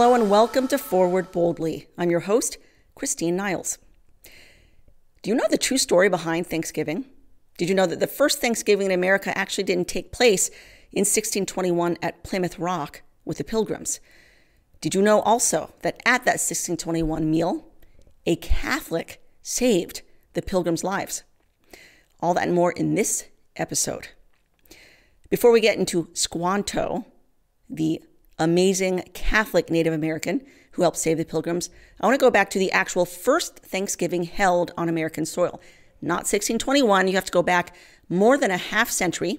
Hello and welcome to Forward Boldly. I'm your host, Christine Niles. Do you know the true story behind Thanksgiving? Did you know that the first Thanksgiving in America actually didn't take place in 1621 at Plymouth Rock with the Pilgrims? Did you know also that at that 1621 meal, a Catholic saved the Pilgrims' lives? All that and more in this episode. Before we get into Squanto, the amazing Catholic Native American who helped save the Pilgrims, I want to go back to the actual first Thanksgiving held on American soil. Not 1621, you have to go back more than a half century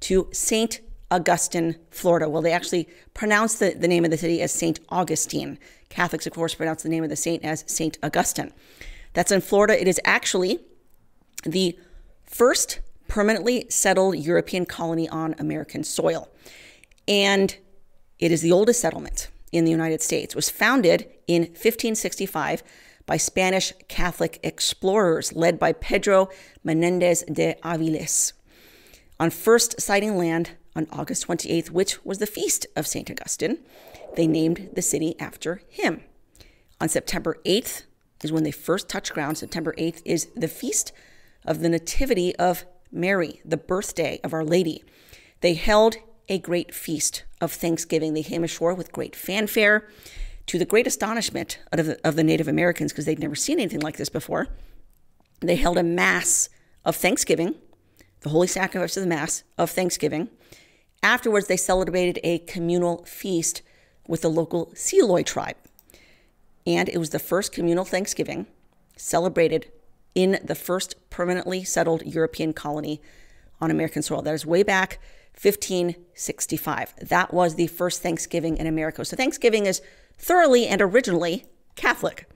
to St. Augustine, Florida. Well, they actually pronounce the, the name of the city as St. Augustine. Catholics, of course, pronounce the name of the saint as St. Augustine. That's in Florida. It is actually the first permanently settled European colony on American soil. And it is the oldest settlement in the United States. It was founded in 1565 by Spanish Catholic explorers led by Pedro Menendez de Aviles. On first sighting land on August 28th, which was the feast of St. Augustine, they named the city after him. On September 8th is when they first touched ground. September 8th is the feast of the Nativity of Mary, the birthday of Our Lady. They held a great feast of Thanksgiving. They came ashore with great fanfare, to the great astonishment of the, of the Native Americans because they'd never seen anything like this before. They held a mass of Thanksgiving, the holy sacrifice of the Mass of Thanksgiving. Afterwards, they celebrated a communal feast with the local Seloy tribe. And it was the first communal Thanksgiving celebrated in the first permanently settled European colony on American soil. That is way back 1565. That was the first Thanksgiving in America. So Thanksgiving is thoroughly and originally Catholic.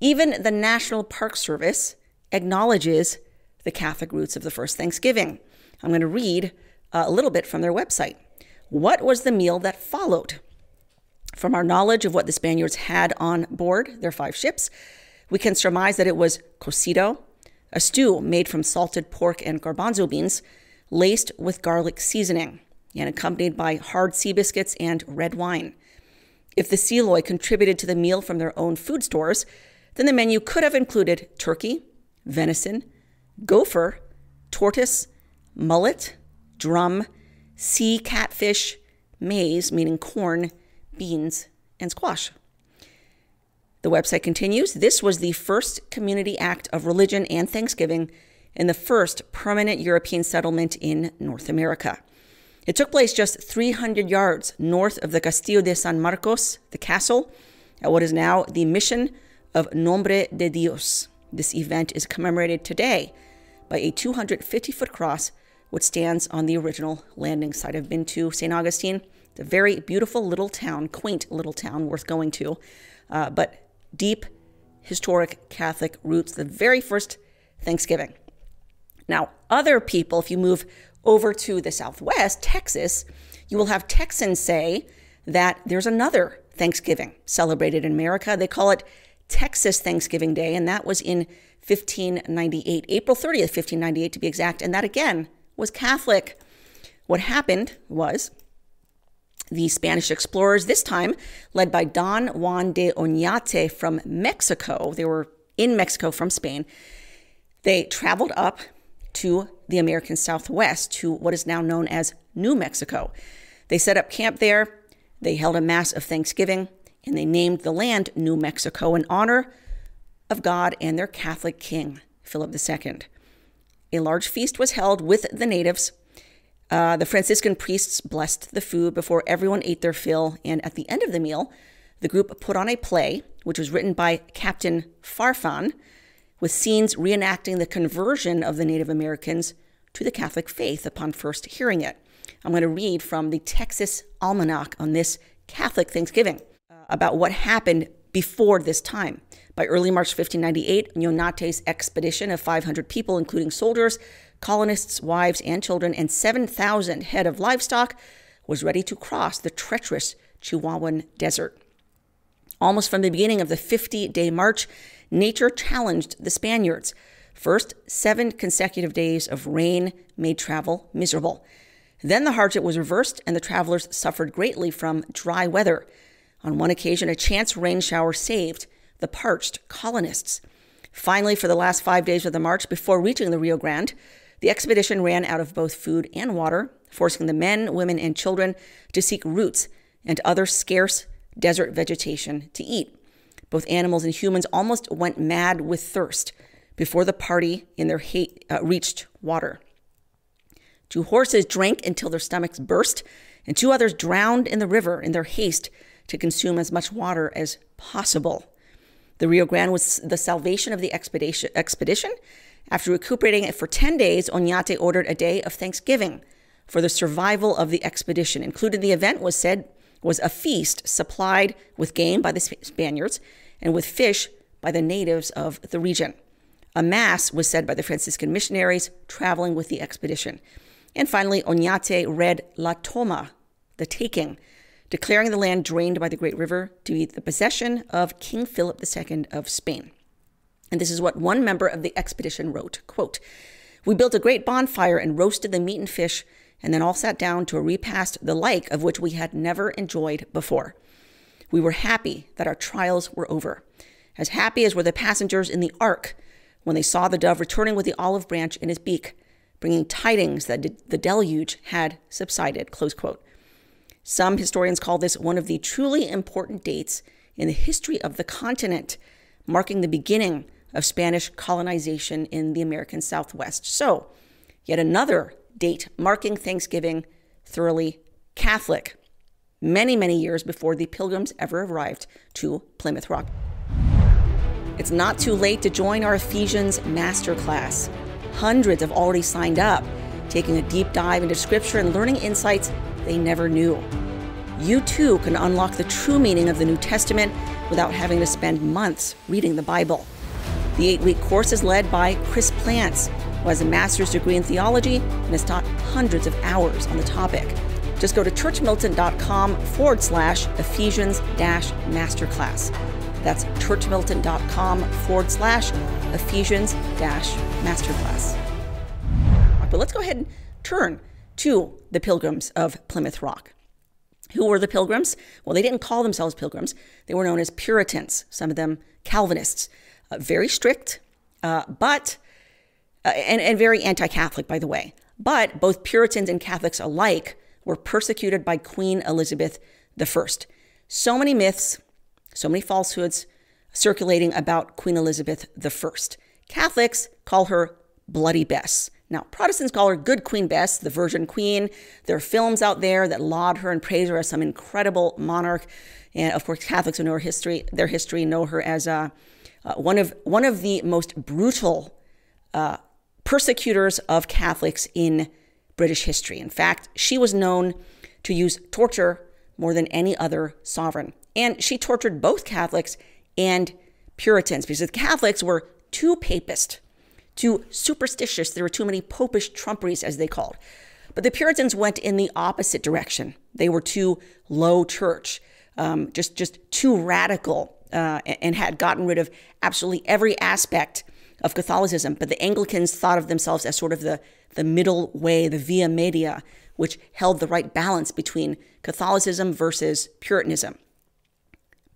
Even the National Park Service acknowledges the Catholic roots of the first Thanksgiving. I'm going to read uh, a little bit from their website. What was the meal that followed? From our knowledge of what the Spaniards had on board their five ships, we can surmise that it was cocido, a stew made from salted pork and garbanzo beans, laced with garlic seasoning, and accompanied by hard sea biscuits and red wine. If the Seloy contributed to the meal from their own food stores, then the menu could have included turkey, venison, gopher, tortoise, mullet, drum, sea catfish, maize, meaning corn, beans, and squash. The website continues This was the first community act of religion and Thanksgiving in the first permanent European settlement in North America. It took place just 300 yards north of the Castillo de San Marcos, the castle, at what is now the Mission of Nombre de Dios. This event is commemorated today by a 250 foot cross which stands on the original landing site. I've been to St. Augustine. It's a very beautiful little town, quaint little town worth going to, uh, but deep historic Catholic roots, the very first Thanksgiving. Now, other people, if you move over to the Southwest, Texas, you will have Texans say that there's another Thanksgiving celebrated in America. They call it Texas Thanksgiving Day, and that was in 1598, April 30th, 1598 to be exact, and that again was Catholic. What happened was the Spanish explorers, this time led by Don Juan de Oñate from Mexico, they were in Mexico from Spain, they traveled up to the American Southwest, to what is now known as New Mexico. They set up camp there, they held a Mass of Thanksgiving, and they named the land New Mexico in honor of God and their Catholic king, Philip II. A large feast was held with the natives. Uh, the Franciscan priests blessed the food before everyone ate their fill, and at the end of the meal, the group put on a play, which was written by Captain Farfan, with scenes reenacting the conversion of the Native Americans to the Catholic faith upon first hearing it. I'm going to read from the Texas Almanac on this Catholic Thanksgiving uh, about what happened before this time. By early March 1598, Oñate's expedition of 500 people, including soldiers, colonists, wives, and children, and 7,000 head of livestock, was ready to cross the treacherous Chihuahuan Desert. Almost from the beginning of the 50 day march, nature challenged the Spaniards. First, seven consecutive days of rain made travel miserable. Then the hardship was reversed, and the travelers suffered greatly from dry weather. On one occasion, a chance rain shower saved the parched colonists. Finally, for the last five days of the march before reaching the Rio Grande, the expedition ran out of both food and water, forcing the men, women, and children to seek roots and other scarce desert vegetation to eat. Both animals and humans almost went mad with thirst before the party in their hate uh, reached water. Two horses drank until their stomachs burst, and two others drowned in the river in their haste to consume as much water as possible. The Rio Grande was the salvation of the expedition. expedition. After recuperating it for 10 days, Oñate ordered a day of thanksgiving for the survival of the expedition. Included in the event was said was a feast supplied with game by the Spaniards and with fish by the natives of the region. A mass was said by the Franciscan missionaries traveling with the expedition. And finally, Oñate read La Toma, the taking, declaring the land drained by the Great River to be the possession of King Philip II of Spain. And this is what one member of the expedition wrote, quote, We built a great bonfire and roasted the meat and fish, and then all sat down to a repast the like of which we had never enjoyed before. We were happy that our trials were over, as happy as were the passengers in the ark when they saw the dove returning with the olive branch in his beak, bringing tidings that the deluge had subsided. Close quote. Some historians call this one of the truly important dates in the history of the continent, marking the beginning of Spanish colonization in the American Southwest. So, yet another date marking Thanksgiving thoroughly Catholic, many, many years before the pilgrims ever arrived to Plymouth Rock. It's not too late to join our Ephesians Masterclass. Hundreds have already signed up, taking a deep dive into Scripture and learning insights they never knew. You too can unlock the true meaning of the New Testament without having to spend months reading the Bible. The eight week course is led by Chris Plance, who has a master's degree in theology and has taught hundreds of hours on the topic. Just go to churchmilitant.com forward slash Ephesians dash masterclass. That's churchmilitant.com forward slash Ephesians dash masterclass. But let's go ahead and turn to the pilgrims of Plymouth Rock. Who were the pilgrims? Well, they didn't call themselves pilgrims. They were known as Puritans, some of them Calvinists. Uh, very strict, uh, but, uh, and, and very anti Catholic, by the way. But both Puritans and Catholics alike were persecuted by Queen Elizabeth I. So many myths, so many falsehoods circulating about Queen Elizabeth I. Catholics call her Bloody Bess. Now, Protestants call her Good Queen Bess, the Virgin Queen. There are films out there that laud her and praise her as some incredible monarch. And of course, Catholics who know her history, their history, know her as uh, uh, one of one of the most brutal uh, persecutors of Catholics in British history. In fact, she was known to use torture more than any other sovereign, and she tortured both Catholics and Puritans because the Catholics were too papist too superstitious. There were too many popish trumperies, as they called. But the Puritans went in the opposite direction. They were too low church, um, just just too radical, uh, and had gotten rid of absolutely every aspect of Catholicism. But the Anglicans thought of themselves as sort of the the middle way, the via media, which held the right balance between Catholicism versus Puritanism.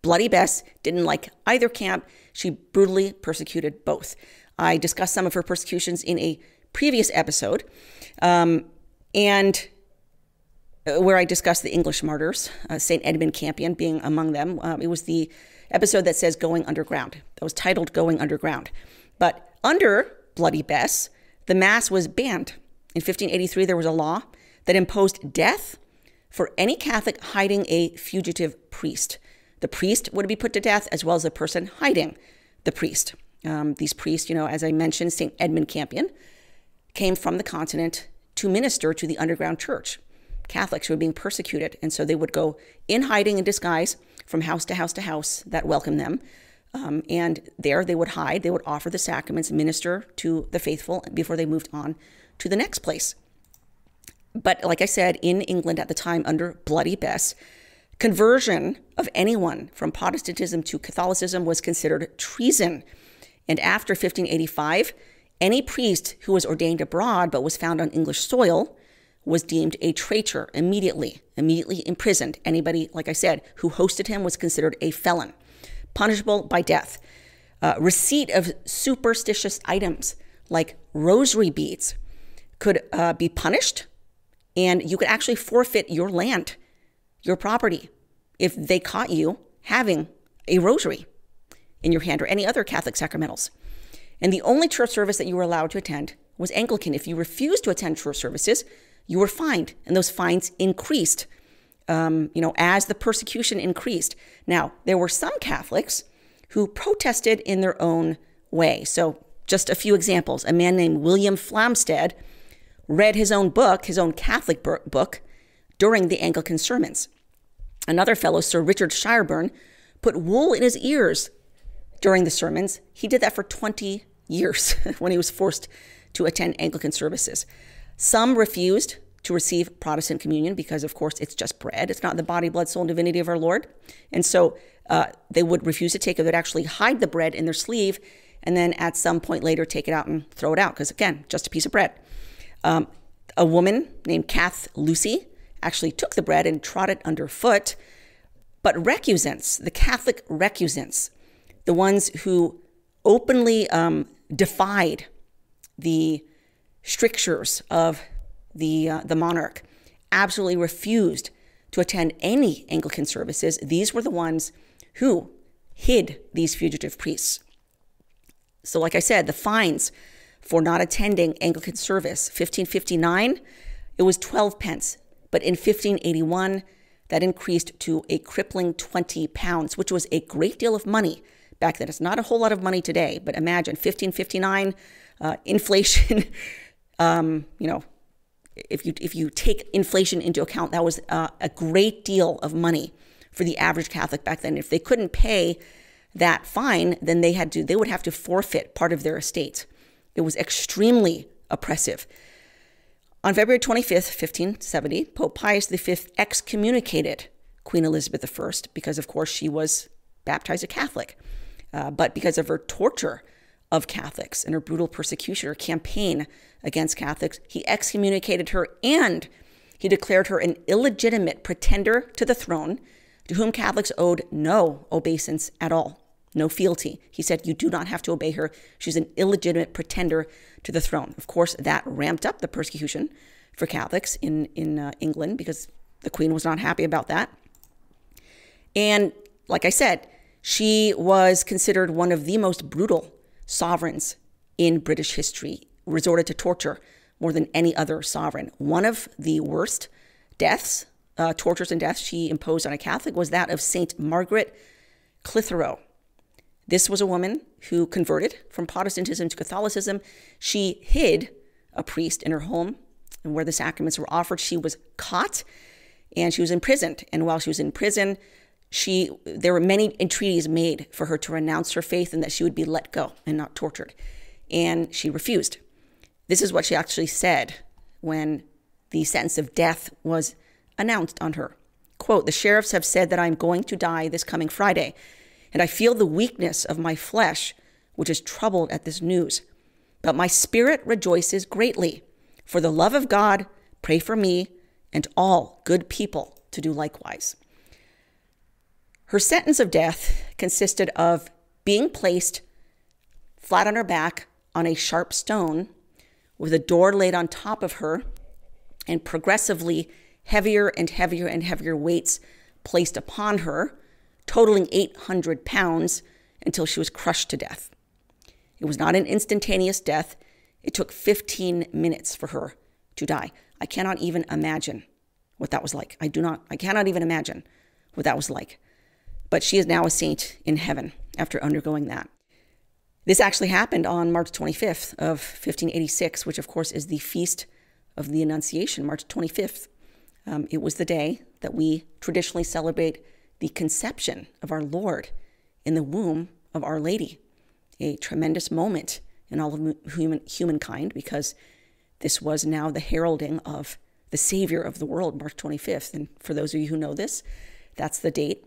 Bloody Bess didn't like either camp. She brutally persecuted both. I discussed some of her persecutions in a previous episode, um, and uh, where I discussed the English martyrs, uh, St. Edmund Campion being among them. Um, it was the episode that says Going Underground, that was titled Going Underground. But under Bloody Bess, the Mass was banned. In 1583, there was a law that imposed death for any Catholic hiding a fugitive priest. The priest would be put to death as well as the person hiding the priest. Um, these priests, you know, as I mentioned, St. Edmund Campion, came from the continent to minister to the underground church. Catholics who were being persecuted. And so they would go in hiding in disguise from house to house to house that welcomed them. Um, and there they would hide, they would offer the sacraments, minister to the faithful before they moved on to the next place. But like I said, in England at the time under Bloody Bess, conversion of anyone from Protestantism to Catholicism was considered treason. And after 1585, any priest who was ordained abroad but was found on English soil was deemed a traitor immediately, immediately imprisoned. Anybody, like I said, who hosted him was considered a felon, punishable by death. Uh, receipt of superstitious items like rosary beads could uh, be punished, and you could actually forfeit your land, your property, if they caught you having a rosary in your hand or any other Catholic sacramentals. And the only church service that you were allowed to attend was Anglican. If you refused to attend church services, you were fined, and those fines increased. Um, you know, as the persecution increased. Now, there were some Catholics who protested in their own way. So, just a few examples. A man named William Flamstead read his own book, his own Catholic book, during the Anglican sermons. Another fellow, Sir Richard Shireburn, put wool in his ears during the sermons. He did that for 20 years when he was forced to attend Anglican services. Some refused to receive Protestant communion because, of course, it's just bread. It's not the body, blood, soul, and divinity of our Lord. And so uh, they would refuse to take it. They'd actually hide the bread in their sleeve and then at some point later take it out and throw it out because, again, just a piece of bread. Um, a woman named Kath Lucy actually took the bread and trod it underfoot. But recusants, the Catholic recusants, the ones who openly um, defied the strictures of the, uh, the monarch, absolutely refused to attend any Anglican services. These were the ones who hid these fugitive priests. So, like I said, the fines for not attending Anglican service, 1559, it was 12 pence. But in 1581, that increased to a crippling 20 pounds, which was a great deal of money back then. It's not a whole lot of money today, but imagine 1559, uh, inflation, um, you know, if you if you take inflation into account, that was uh, a great deal of money for the average Catholic back then. If they couldn't pay that fine, then they had to they would have to forfeit part of their estate. It was extremely oppressive. On February 25th, 1570, Pope Pius V excommunicated Queen Elizabeth I because, of course, she was baptized a Catholic. Uh, but because of her torture of Catholics and her brutal persecution, her campaign against Catholics, he excommunicated her and he declared her an illegitimate pretender to the throne to whom Catholics owed no obeisance at all, no fealty. He said, You do not have to obey her. She's an illegitimate pretender to the throne. Of course, that ramped up the persecution for Catholics in, in uh, England because the Queen was not happy about that. And like I said, she was considered one of the most brutal sovereigns in British history, resorted to torture more than any other sovereign. One of the worst deaths, uh, tortures and deaths she imposed on a Catholic was that of Saint Margaret Clitheroe. This was a woman who converted from Protestantism to Catholicism. She hid a priest in her home, and where the sacraments were offered, she was caught and she was imprisoned. And while she was in prison, she there were many entreaties made for her to renounce her faith and that she would be let go and not tortured. And she refused. This is what she actually said when the sentence of death was announced on her. Quote the sheriffs have said that i'm going to die this coming friday and i feel the weakness of my flesh which is troubled at this news. But my spirit rejoices greatly. For the love of god pray for me and all good people to do likewise her sentence of death consisted of being placed flat on her back on a sharp stone with a door laid on top of her and progressively heavier and heavier and heavier weights placed upon her, totaling 800 pounds until she was crushed to death. It was not an instantaneous death. It took 15 minutes for her to die. I cannot even imagine what that was like. I do not, I cannot even imagine what that was like but she is now a saint in heaven after undergoing that. This actually happened on March 25th of 1586, which of course is the feast of the Annunciation, March 25th. Um, it was the day that we traditionally celebrate the conception of our Lord in the womb of Our Lady, a tremendous moment in all of human, humankind because this was now the heralding of the Savior of the world, March 25th. And for those of you who know this, that's the date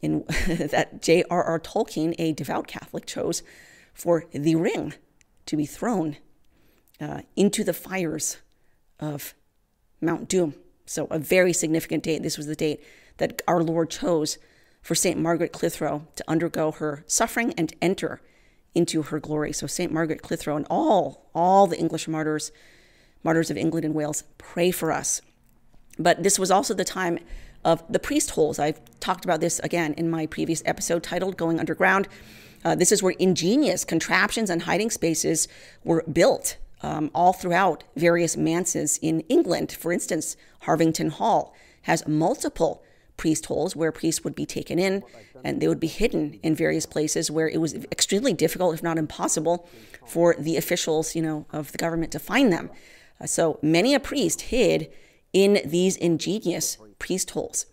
in that J.R.R. Tolkien, a devout Catholic, chose for the ring to be thrown uh, into the fires of Mount Doom. So, a very significant date. This was the date that our Lord chose for St. Margaret Clitheroe to undergo her suffering and enter into her glory. So, St. Margaret Clitheroe and all, all the English martyrs, martyrs of England and Wales, pray for us. But this was also the time of the priest holes. I've talked about this again in my previous episode titled Going Underground. Uh, this is where ingenious contraptions and hiding spaces were built um, all throughout various manses in England. For instance, Harvington Hall has multiple priest holes where priests would be taken in and they would be hidden in various places where it was extremely difficult, if not impossible, for the officials, you know, of the government to find them. Uh, so many a priest hid in these ingenious priest holes.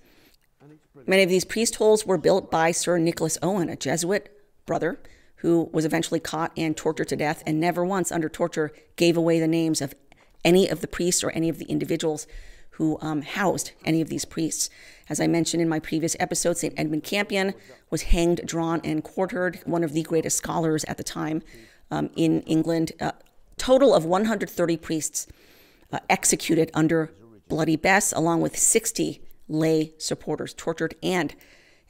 Many of these priest holes were built by Sir Nicholas Owen, a Jesuit brother who was eventually caught and tortured to death and never once under torture gave away the names of any of the priests or any of the individuals who um, housed any of these priests. As I mentioned in my previous episode, St. Edmund Campion was hanged, drawn, and quartered, one of the greatest scholars at the time um, in England. Uh, total of 130 priests uh, executed under Bloody Bess, along with 60 lay supporters tortured and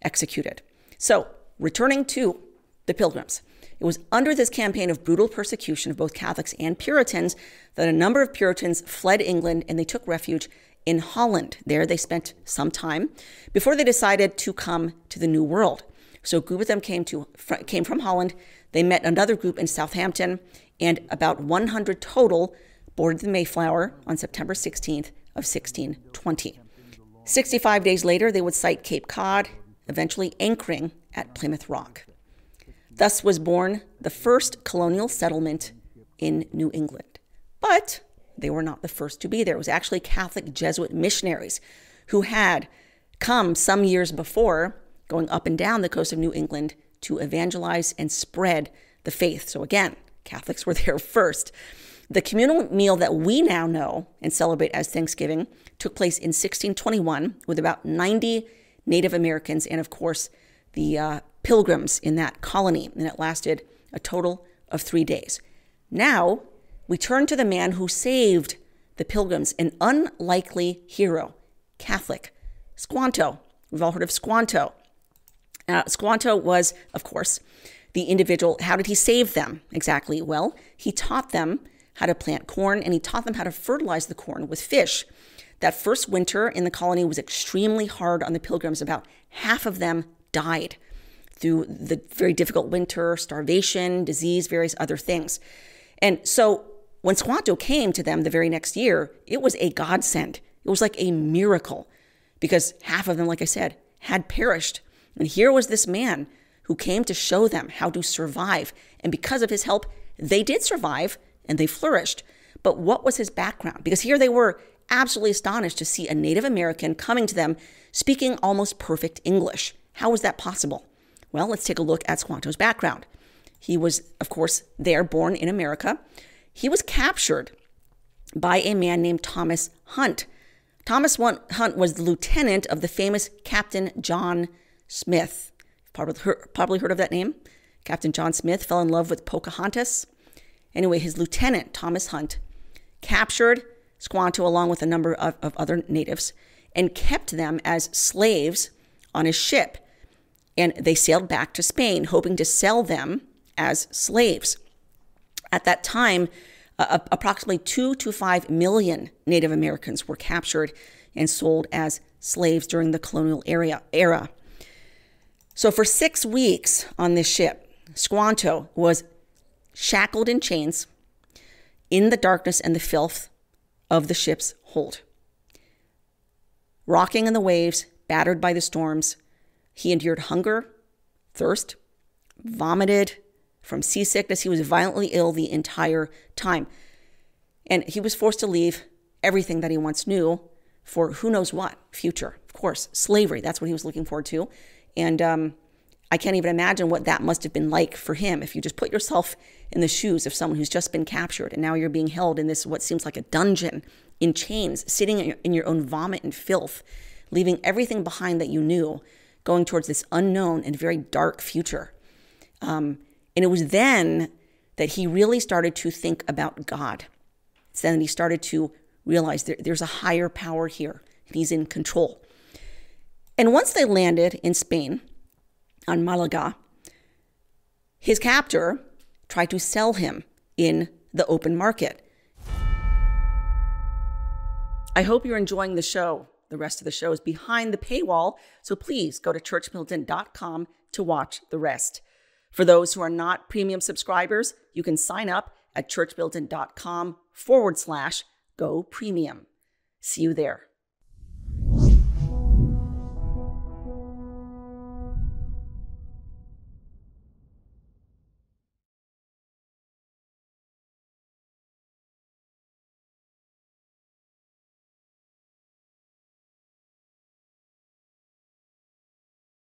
executed. So, returning to the Pilgrims. It was under this campaign of brutal persecution of both Catholics and Puritans that a number of Puritans fled England and they took refuge in Holland. There they spent some time before they decided to come to the New World. So a group of them came to came from Holland. They met another group in Southampton, and about 100 total boarded the Mayflower on September 16th of 1620. 65 days later, they would sight Cape Cod, eventually anchoring at Plymouth Rock. Thus was born the first colonial settlement in New England. But they were not the first to be there. It was actually Catholic Jesuit missionaries who had come some years before, going up and down the coast of New England to evangelize and spread the faith. So again, Catholics were there first. The communal meal that we now know and celebrate as Thanksgiving took place in 1621 with about 90 Native Americans and, of course, the uh, pilgrims in that colony, and it lasted a total of three days. Now, we turn to the man who saved the pilgrims, an unlikely hero, Catholic, Squanto. We've all heard of Squanto. Uh, Squanto was, of course, the individual. How did he save them exactly? Well, he taught them how to plant corn and he taught them how to fertilize the corn with fish. That first winter in the colony was extremely hard on the pilgrims. About half of them died through the very difficult winter, starvation, disease, various other things. And so when Squanto came to them the very next year, it was a godsend. It was like a miracle because half of them, like I said, had perished. And here was this man who came to show them how to survive. And because of his help, they did survive and they flourished. But what was his background? Because here they were absolutely astonished to see a Native American coming to them speaking almost perfect English. How was that possible? Well, let's take a look at Squanto's background. He was, of course, there, born in America. He was captured by a man named Thomas Hunt. Thomas Hunt was the lieutenant of the famous Captain John Smith. Probably heard, probably heard of that name. Captain John Smith fell in love with Pocahontas. Anyway, his lieutenant, Thomas Hunt, captured Squanto along with a number of, of other natives and kept them as slaves on his ship and they sailed back to Spain, hoping to sell them as slaves. At that time, uh, approximately two to five million Native Americans were captured and sold as slaves during the colonial area, era. So, for six weeks on this ship, Squanto was shackled in chains in the darkness and the filth of the ship's hold. Rocking in the waves, battered by the storms, he endured hunger, thirst, vomited from seasickness. He was violently ill the entire time. And he was forced to leave everything that he once knew for who knows what future. Of course, slavery. That's what he was looking forward to. And um, I can't even imagine what that must have been like for him if you just put yourself in the shoes of someone who's just been captured and now you're being held in this, what seems like a dungeon in chains, sitting in your, own vomit and filth, leaving everything behind that you knew going towards this unknown and very dark future. Um, and it was then that he really started to think about God. It's then he started to realize there, there's a higher power here, he's in control. And once they landed in Spain on Malaga, his captor tried to sell him in the open market. I hope you're enjoying the show. The rest of the show is behind the paywall, so please go to churchmilitant.com to watch the rest. For those who are not premium subscribers, you can sign up at churchmilitant.com forward slash go premium. See you there.